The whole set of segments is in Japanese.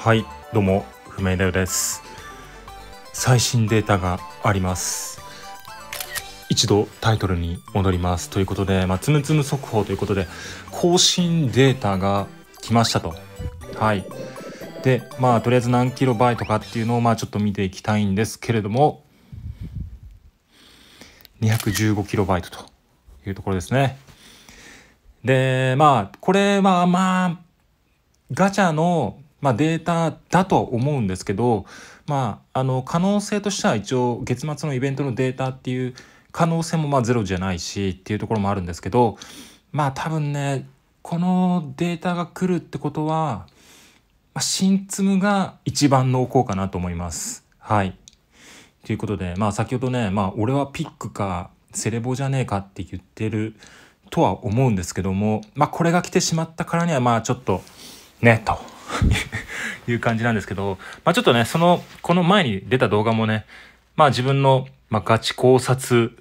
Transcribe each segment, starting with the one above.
はいどうも不明だよです。最新データがあります。一度タイトルに戻ります。ということで、まあ、つむつむ速報ということで更新データが来ましたと。はい。でまあとりあえず何キロバイトかっていうのをまあちょっと見ていきたいんですけれども215キロバイトというところですね。でまあこれはまあガチャのまあ、データだと思うんですけど、まあ、あの可能性としては一応月末のイベントのデータっていう可能性もまあゼロじゃないしっていうところもあるんですけどまあ多分ねこのデータが来るってことは、まあ、新ツムが一番濃厚かなと思います。はいということでまあ先ほどね、まあ、俺はピックかセレボじゃねえかって言ってるとは思うんですけどもまあこれが来てしまったからにはまあちょっとねと。いう感じなんですけど、まあ、ちょっとね、その、この前に出た動画もね、まあ自分の、まあ、ガチ考察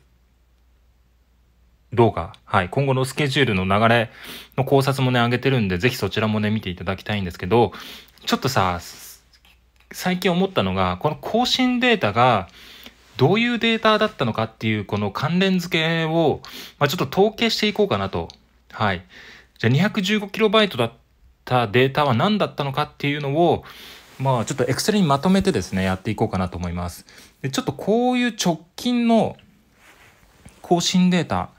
動画、はい、今後のスケジュールの流れの考察もね、上げてるんで、ぜひそちらもね、見ていただきたいんですけど、ちょっとさ、最近思ったのが、この更新データが、どういうデータだったのかっていう、この関連付けを、まあ、ちょっと統計していこうかなと。はい。じゃあ 215KB だったたデータは何だったのかっていうのを、まあちょっと Excel にまとめてですね、やっていこうかなと思います。でちょっとこういう直近の更新データ、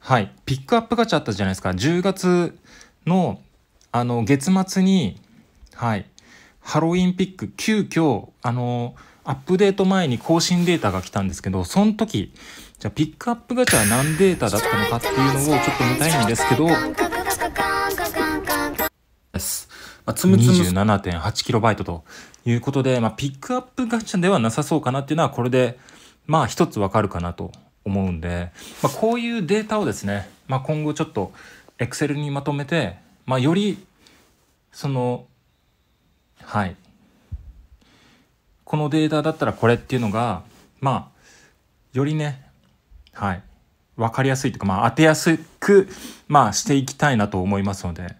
はい、ピックアップガチャあったじゃないですか。10月のあの月末に、はい、ハロウィンピック、急遽、あの、アップデート前に更新データが来たんですけど、その時、じゃあピックアップガチャは何データだったのかっていうのをちょっと見たいんですけど、まあ、つむつむ 27.8KB ということで、まあ、ピックアップガチャではなさそうかなっていうのはこれでまあ一つわかるかなと思うんで、まあ、こういうデータをですね、まあ、今後ちょっと Excel にまとめて、まあ、よりそのはい。このデータだったらこれっていうのがまあよりねはい。分かりやすいというか、まあ、当てやすく、まあ、していきたいなと思いますので、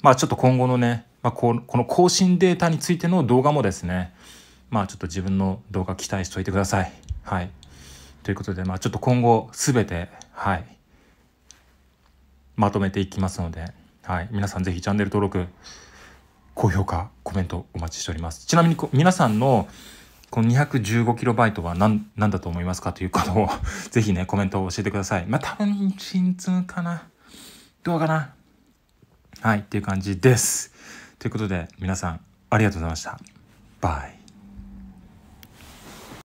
まあ、ちょっと今後のね、まあ、ここの更新データについての動画もですね、まあちょっと自分の動画期待しておいてください。はい。ということで、まあちょっと今後すべて、はい、まとめていきますので、はい、皆さんぜひチャンネル登録、高評価、コメントお待ちしております。ちなみに皆さんのこの 215KB は何何だと思いますかということを ぜひね、コメントを教えてください。まあ多分、新通かなどうかなはい、っていう感じです。ということで皆さんありがとうございました。バイ。